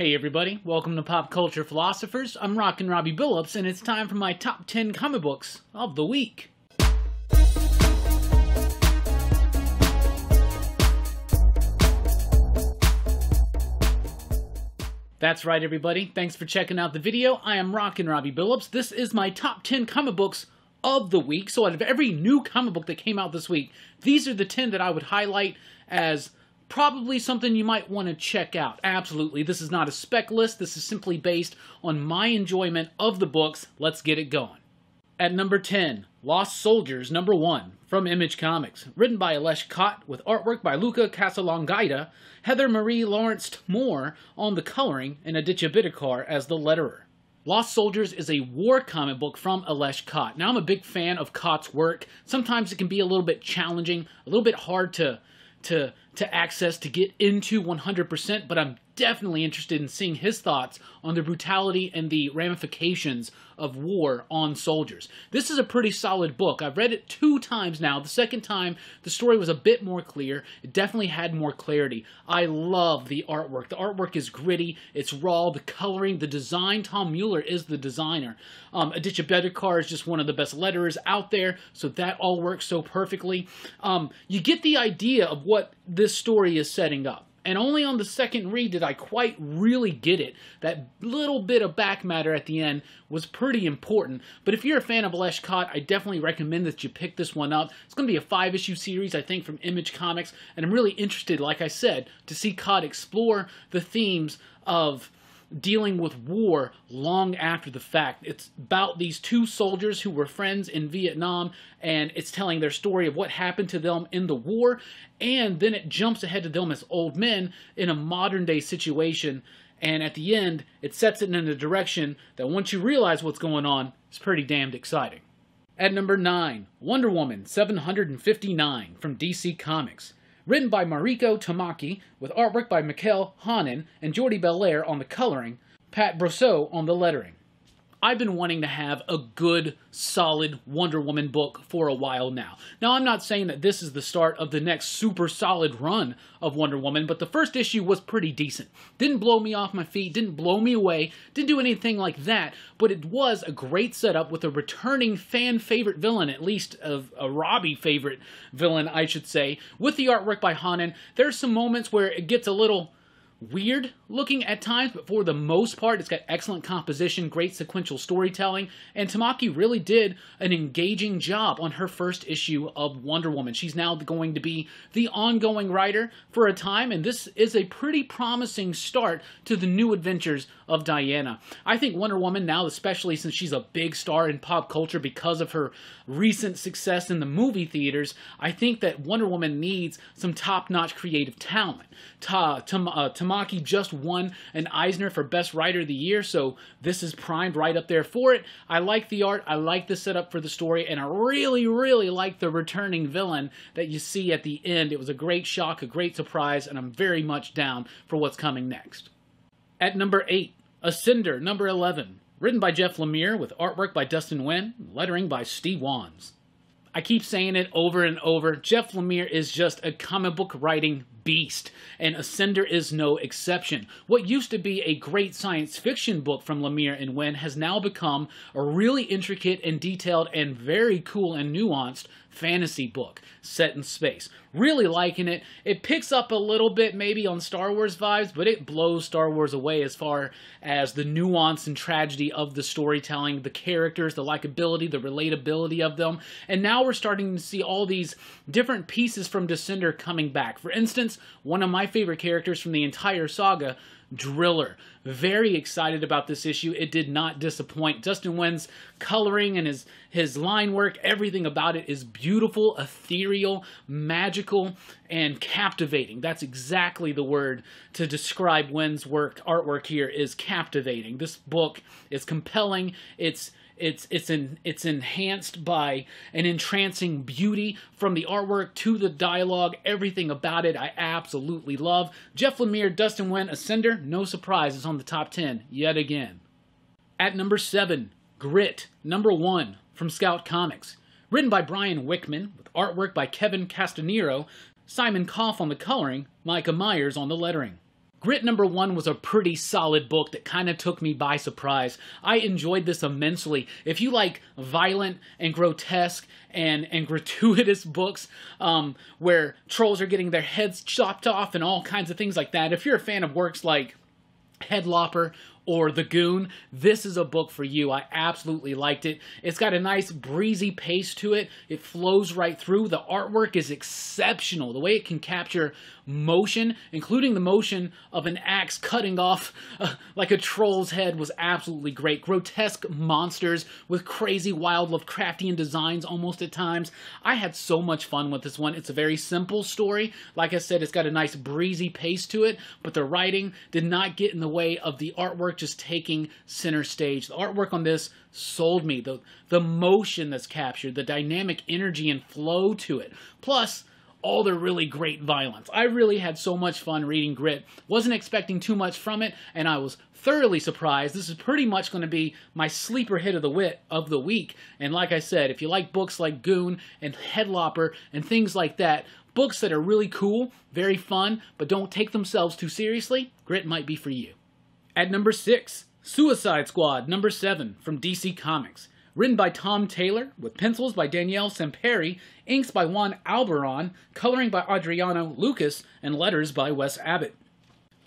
Hey everybody, welcome to Pop Culture Philosophers. I'm Rockin' Robbie Billups, and it's time for my top 10 comic books of the week. That's right, everybody. Thanks for checking out the video. I am Rockin' Robbie Billups. This is my top 10 comic books of the week. So out of every new comic book that came out this week, these are the 10 that I would highlight as probably something you might want to check out. Absolutely. This is not a spec list. This is simply based on my enjoyment of the books. Let's get it going. At number 10, Lost Soldiers number 1 from Image Comics, written by Aleš Kot with artwork by Luca Casalanguida, Heather Marie Lawrence Moore on the coloring, and Aditya Bidikar as the letterer. Lost Soldiers is a war comic book from Aleš Kot. Now, I'm a big fan of Kot's work. Sometimes it can be a little bit challenging, a little bit hard to to to access to get into 100%, but I'm definitely interested in seeing his thoughts on the brutality and the ramifications of war on soldiers. This is a pretty solid book. I've read it two times now. The second time, the story was a bit more clear. It definitely had more clarity. I love the artwork. The artwork is gritty, it's raw, the coloring, the design. Tom Muller is the designer. Um, Aditya Bidikar is just one of the best letterers out there, so that all works so perfectly. Um, you get the idea of what this story is setting up. And only on the second read did I quite really get it. That little bit of back matter at the end was pretty important. But if you're a fan of Kot, I definitely recommend that you pick this one up. It's going to be a five issue series, I think, from Image Comics. And I'm really interested, like I said, to see Kot explore the themes of dealing with war long after the fact. It's about these two soldiers who were friends in Vietnam, and it's telling their story of what happened to them in the war, and then it jumps ahead to them as old men in a modern day situation. And at the end, it sets it in a direction that once you realize what's going on, it's pretty damned exciting. At number 9, Wonder Woman 759 from DC Comics written by Mariko Tamaki, with artwork by Mikel Janín and Jordie Bellaire on the coloring, Pat Brosseau on the lettering. I've been wanting to have a good, solid Wonder Woman book for a while now. Now, I'm not saying that this is the start of the next super solid run of Wonder Woman, but the first issue was pretty decent. Didn't blow me off my feet, didn't blow me away, didn't do anything like that, but it was a great setup with a returning fan favorite villain, at least a, a Robbie favorite villain, I should say, with the artwork by Janín. There's some moments where it gets a little weird looking at times, but for the most part, it's got excellent composition, great sequential storytelling, and Tamaki really did an engaging job on her first issue of Wonder Woman. She's now going to be the ongoing writer for a time, and this is a pretty promising start to the new adventures of Diana. I think Wonder Woman now, especially since she's a big star in pop culture because of her recent success in the movie theaters, I think that Wonder Woman needs some top-notch creative talent. Ta, Tam, uh, Tamaki just won an Eisner for Best Writer of the Year, so this is primed right up there for it. I like the art, I like the setup for the story, and I really, really like the returning villain that you see at the end. It was a great shock, a great surprise, and I'm very much down for what's coming next. At number 8, Ascender, number 11, written by Jeff Lemire with artwork by Dustin Nguyen, lettering by Steve Wands. I keep saying it over and over. Jeff Lemire is just a comic book writing beast, and Ascender is no exception. What used to be a great science fiction book from Lemire and Nguyen has now become a really intricate and detailed and very cool and nuanced fantasy book set in space. Really liking it. It picks up a little bit maybe on Star Wars vibes, but it blows Star Wars away as far as the nuance and tragedy of the storytelling, the characters, the likability, the relatability of them. And now we're starting to see all these different pieces from Descender coming back. For instance, one of my favorite characters from the entire saga, Driller. Very excited about this issue. It did not disappoint. Dustin Nguyen's coloring and his, his line work, everything about it is beautiful, ethereal, magical, and captivating. That's exactly the word to describe Nguyen's work, artwork here is captivating. This book is compelling. It's it's it's in it's enhanced by an entrancing beauty from the artwork to the dialogue, everything about it I absolutely love. Jeff Lemire, Dustin Nguyen, Ascender, no surprise, is on the top 10 yet again. At number 7, Grit, number 1 from Scout Comics. Written by Brian Wickman, with artwork by Kevin Castaniero, Simon Gough on the coloring, Micah Myers on the lettering. Grit number one was a pretty solid book that kind of took me by surprise. I enjoyed this immensely. If you like violent and grotesque and, and gratuitous books um, where trolls are getting their heads chopped off and all kinds of things like that, if you're a fan of works like Headlopper or The Goon, this is a book for you. I absolutely liked it. It's got a nice breezy pace to it. It flows right through. The artwork is exceptional. The way it can capture motion, including the motion of an axe cutting off uh, like a troll's head, was absolutely great. Grotesque monsters with crazy, wild Lovecraftian designs almost at times. I had so much fun with this one. It's a very simple story. Like I said, it's got a nice breezy pace to it, but the writing did not get in the way of the artwork just taking center stage. The artwork on this sold me. The, the motion that's captured, the dynamic energy and flow to it. Plus, all the really great violence. I really had so much fun reading Grit. Wasn't expecting too much from it, and I was thoroughly surprised. This is pretty much going to be my sleeper hit of the wit of the week. And like I said, if you like books like Goon and Headlopper and things like that, books that are really cool, very fun, but don't take themselves too seriously, Grit might be for you. At number six, Suicide Squad, number seven from DC Comics. Written by Tom Taylor, with pencils by Daniele Sampere, inks by Juan Albarran, coloring by Adriano Lucas, and letters by Wes Abbott.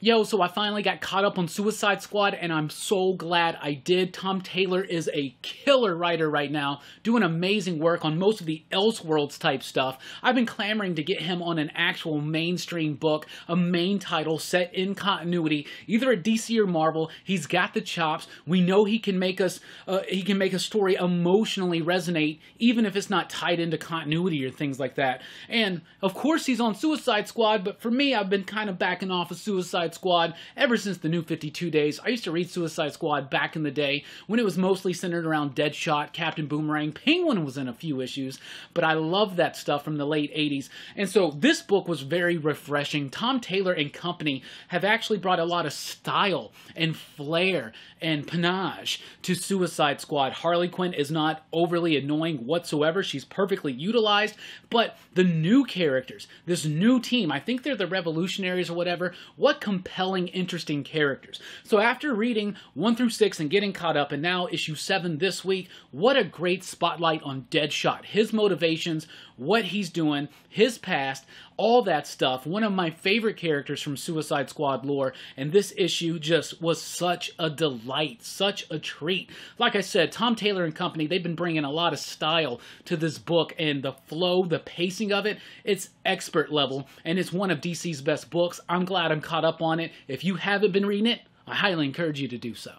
Yo, so I finally got caught up on Suicide Squad, and I'm so glad I did. Tom Taylor is a killer writer right now, doing amazing work on most of the Elseworlds type stuff. I've been clamoring to get him on an actual mainstream book, a main title set in continuity, either at DC or Marvel. He's got the chops. We know he can make us, uh, he can make a story emotionally resonate, even if it's not tied into continuity or things like that. And of course, he's on Suicide Squad, but for me, I've been kind of backing off of Suicide Squad ever since the new 52 days. I used to read Suicide Squad back in the day when it was mostly centered around Deadshot, Captain Boomerang, Penguin was in a few issues, but I love that stuff from the late 80s. And so this book was very refreshing. Tom Taylor and company have actually brought a lot of style and flair and panache to Suicide Squad. Harley Quinn is not overly annoying whatsoever. She's perfectly utilized, but the new characters, this new team, I think they're the revolutionaries or whatever, what compelling, interesting characters. So after reading 1 through 6 and getting caught up, and now issue 7 this week, what a great spotlight on Deadshot. His motivations, what he's doing, his past, all that stuff. One of my favorite characters from Suicide Squad lore, and this issue just was such a delight, such a treat. Like I said, Tom Taylor and company, they've been bringing a lot of style to this book, and the flow, the pacing of it, it's expert level, and it's one of DC's best books. I'm glad I'm caught up on it. If you haven't been reading it, I highly encourage you to do so.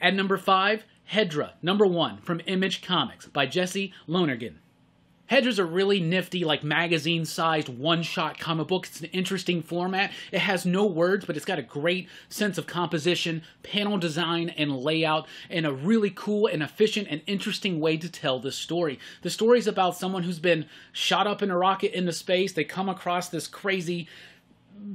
At number 5, Hedra, number 1, from Image Comics by Jesse Lonergan. Hedra's a really nifty, like magazine-sized one-shot comic book. It's an interesting format. It has no words, but it's got a great sense of composition, panel design, and layout, and a really cool and efficient and interesting way to tell this story. The story is about someone who's been shot up in a rocket into space. They come across this crazy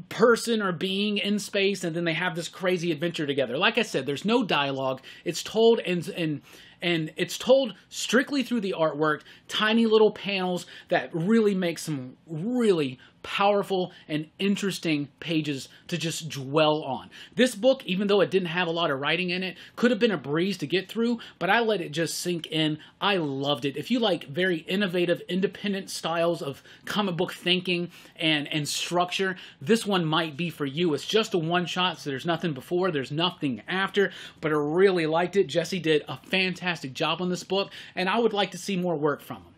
person or being in space and then they have this crazy adventure together. Like I said, there's no dialogue. It's told in in and it's told strictly through the artwork, tiny little panels that really make some really powerful and interesting pages to just dwell on. This book, even though it didn't have a lot of writing in it, could have been a breeze to get through, but I let it just sink in. I loved it. If you like very innovative, independent styles of comic book thinking and, and structure, this one might be for you. It's just a one shot, so there's nothing before, there's nothing after, but I really liked it. Jesse did a fantastic fantastic job on this book, and I would like to see more work from him.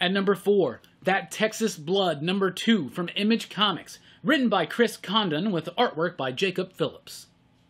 At number four, That Texas Blood, number two from Image Comics, written by Chris Condon with artwork by Jacob Phillips.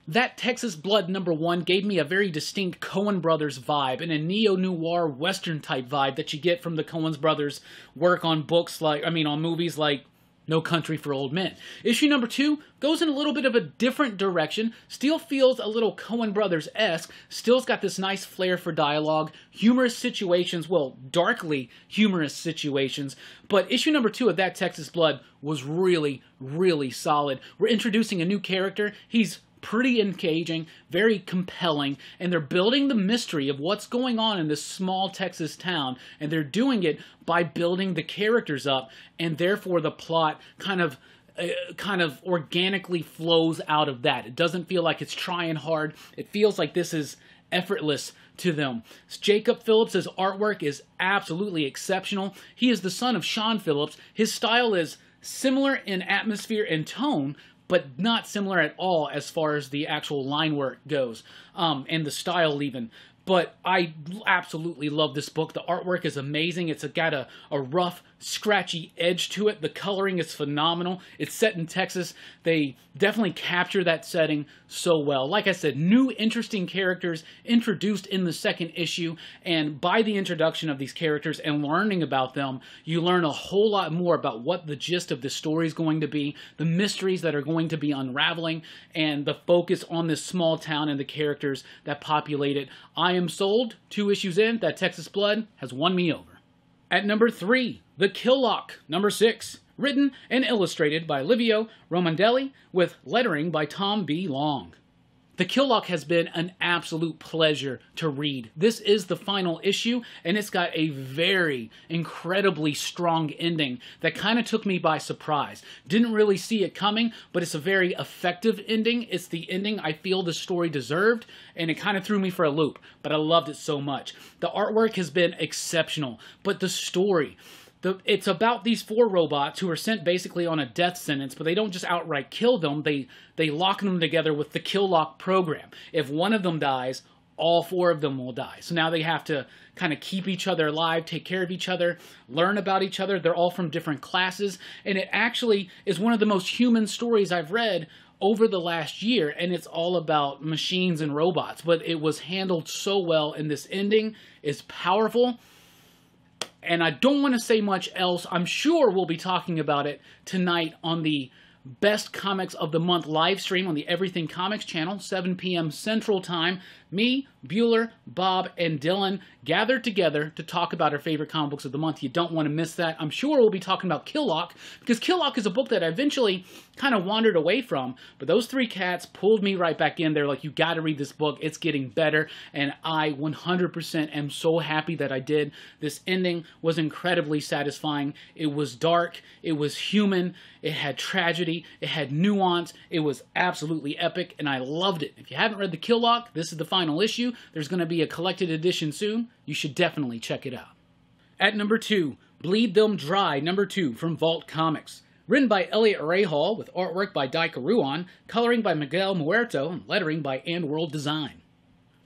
That Texas Blood number one gave me a very distinct Coen Brothers vibe and a neo-noir western type vibe that you get from the Coen Brothers work on books like, I mean, on movies like no Country for Old Men. Issue number two goes in a little bit of a different direction. Still feels a little Coen Brothers esque. Still's got this nice flair for dialogue, humorous situations, well, darkly humorous situations. But issue number two of That Texas Blood was really, really solid. We're introducing a new character. He's pretty engaging, very compelling, and they're building the mystery of what's going on in this small Texas town, and they're doing it by building the characters up, and therefore the plot kind of uh, kind of organically flows out of that. It doesn't feel like it's trying hard. It feels like this is effortless to them. Jacob Phillips' artwork is absolutely exceptional. He is the son of Sean Phillips. His style is similar in atmosphere and tone, but not similar at all as far as the actual line work goes, um, and the style even but I absolutely love this book. The artwork is amazing. It's got a, a rough, scratchy edge to it. The coloring is phenomenal. It's set in Texas. They definitely capture that setting so well. Like I said, new interesting characters introduced in the second issue, and by the introduction of these characters and learning about them, you learn a whole lot more about what the gist of the story is going to be, the mysteries that are going to be unraveling, and the focus on this small town and the characters that populate it. I am sold. Two issues in, that Texas Blood has won me over. At number three, The Kill Lock, number six, written and illustrated by Livio Ramondelli with lettering by Tom B. Long. The Kill Lock has been an absolute pleasure to read. This is the final issue, and it's got a very incredibly strong ending that kind of took me by surprise. Didn't really see it coming, but it's a very effective ending. It's the ending I feel the story deserved, and it kind of threw me for a loop, but I loved it so much. The artwork has been exceptional, but the story, the, it's about these four robots who are sent basically on a death sentence, but they don't just outright kill them. They they lock them together with the kill lock program. If one of them dies, all four of them will die. So now they have to kind of keep each other alive, take care of each other, learn about each other. They're all from different classes, and it actually is one of the most human stories I've read over the last year, and it's all about machines and robots. But it was handled so well, and this ending is powerful and I don't want to say much else. I'm sure we'll be talking about it tonight on the Best Comics of the Month live stream on the Everything Comics channel, 7 p.m. Central Time. Me, Bueller, Bob, and Dylan gathered together to talk about our favorite comic books of the month. You don't want to miss that. I'm sure we'll be talking about Kill Lock, because Kill Lock is a book that I eventually kind of wandered away from, but those three cats pulled me right back in They're like, you got to read this book. It's getting better, and I 100% am so happy that I did. This ending was incredibly satisfying. It was dark, it was human, it had tragedy, it had nuance, it was absolutely epic, and I loved it. If you haven't read The Kill Lock, this is the final final issue. There's going to be a collected edition soon. You should definitely check it out. At number two, Bleed Them Dry, number two from Vault Comics. Written by Eliot Rahal with artwork by Dai Ruan, coloring by Miguel Muerto, and lettering by AndWorld Design.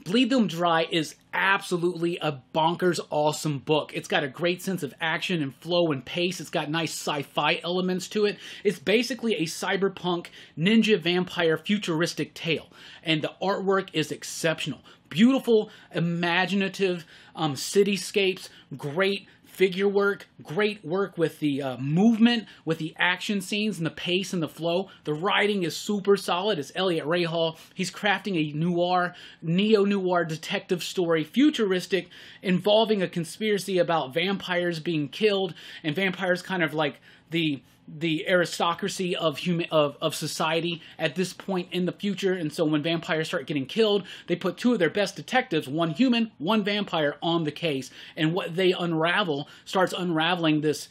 Bleed Them Dry is absolutely a bonkers awesome book. It's got a great sense of action and flow and pace. It's got nice sci-fi elements to it. It's basically a cyberpunk ninja vampire futuristic tale, and the artwork is exceptional. Beautiful, imaginative um, cityscapes, great figure work, great work with the uh, movement, with the action scenes and the pace and the flow. The writing is super solid. It's Eliot Rahal. He's crafting a noir, neo-noir detective story, futuristic, involving a conspiracy about vampires being killed and vampires kind of like the the aristocracy of human of, of society at this point in the future. And so when vampires start getting killed they put two of their best detectives one human one vampire on the case. And what they unravel starts unraveling this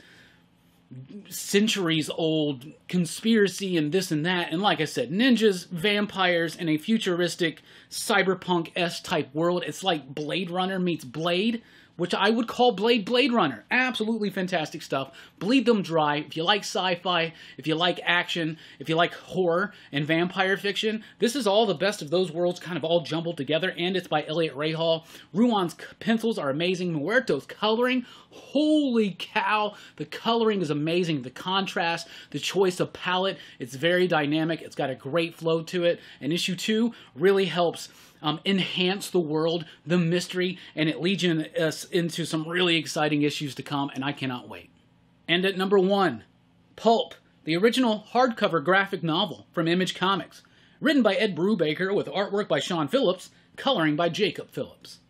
centuries old conspiracy and this and that. And like i said ninjas vampires in a futuristic cyberpunk s type world it's like blade runner meets blade which I would call Blade Blade Runner. Absolutely fantastic stuff. Bleed them dry. If you like sci-fi, if you like action, if you like horror and vampire fiction, this is all the best of those worlds kind of all jumbled together, and it's by Eliot Rahal. Ruan's pencils are amazing. Muerto's coloring, holy cow, the coloring is amazing. The contrast, the choice of palette, it's very dynamic. It's got a great flow to it, and issue two really helps um, enhance the world, the mystery, and it leads us into some really exciting issues to come, and I cannot wait. And at number one, Pulp, the original hardcover graphic novel from Image Comics, written by Ed Brubaker with artwork by Sean Phillips, coloring by Jacob Phillips.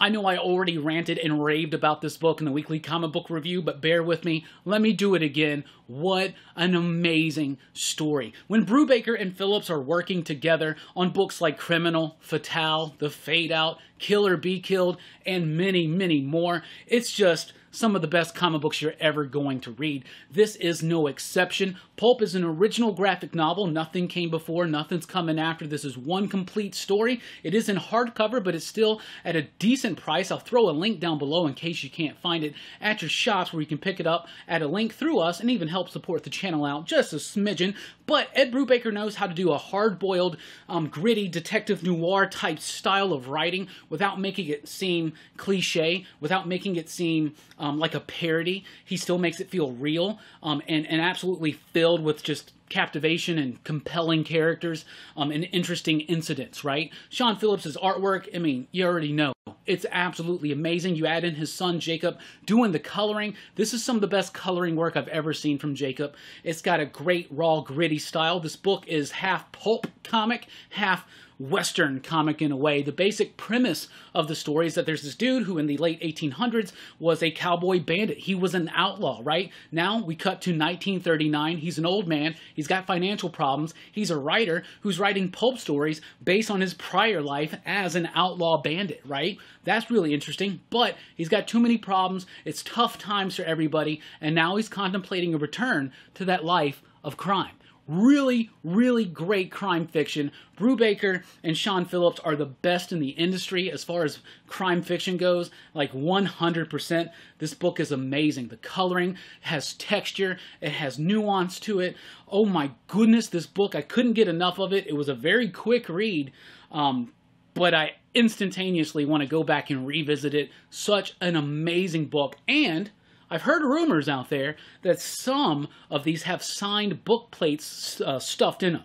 I know I already ranted and raved about this book in the weekly comic book review, but bear with me. Let me do it again. What an amazing story. When Brubaker and Phillips are working together on books like Criminal, Fatal, The Fade Out, Kill or Be Killed, and many, many more, it's just some of the best comic books you're ever going to read. This is no exception. Pulp is an original graphic novel. Nothing came before, nothing's coming after. This is one complete story. It is in hardcover, but it's still at a decent price. I'll throw a link down below in case you can't find it at your shops where you can pick it up at a link through us and even help support the channel out just a smidgen. But Ed Brubaker knows how to do a hard-boiled, um, gritty detective noir type style of writing without making it seem cliche, without making it seem like a parody. He still makes it feel real um, and, and absolutely filled with just captivation and compelling characters um, and interesting incidents, right? Sean Phillips' artwork, I mean, you already know. It's absolutely amazing. You add in his son, Jacob, doing the coloring. This is some of the best coloring work I've ever seen from Jacob. It's got a great, raw, gritty style. This book is half pulp comic, half Western comic in a way. The basic premise of the story is that there's this dude who in the late 1800s was a cowboy bandit. He was an outlaw, right? Now we cut to 1939. He's an old man. He's got financial problems. He's a writer who's writing pulp stories based on his prior life as an outlaw bandit, right? That's really interesting, but he's got too many problems. It's tough times for everybody, and now he's contemplating a return to that life of crime. Really, really great crime fiction. Brubaker and Sean Phillips are the best in the industry as far as crime fiction goes, like 100%. This book is amazing. The coloring has texture, it has nuance to it. Oh my goodness, this book, I couldn't get enough of it. It was a very quick read, um, but I instantaneously want to go back and revisit it. Such an amazing book. And I've heard rumors out there that some of these have signed book plates uh, stuffed in them.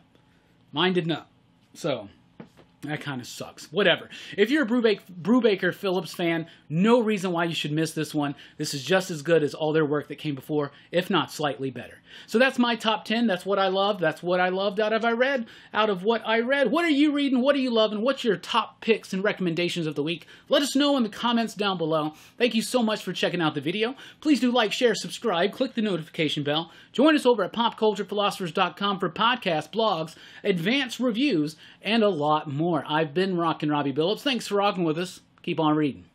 Mine did not. So, that kind of sucks. Whatever. If you're a Brubaker, Phillips fan, no reason why you should miss this one. This is just as good as all their work that came before, if not slightly better. So that's my top 10. That's what I love. That's what I loved out of I read. Out of what I read. What are you reading? What are you loving? What's your top picks and recommendations of the week? Let us know in the comments down below. Thank you so much for checking out the video. Please do like, share, subscribe, click the notification bell. Join us over at popculturephilosophers.com for podcasts, blogs, advanced reviews, and a lot more. I've been rocking Robbie Billups. Thanks for rocking with us. Keep on reading.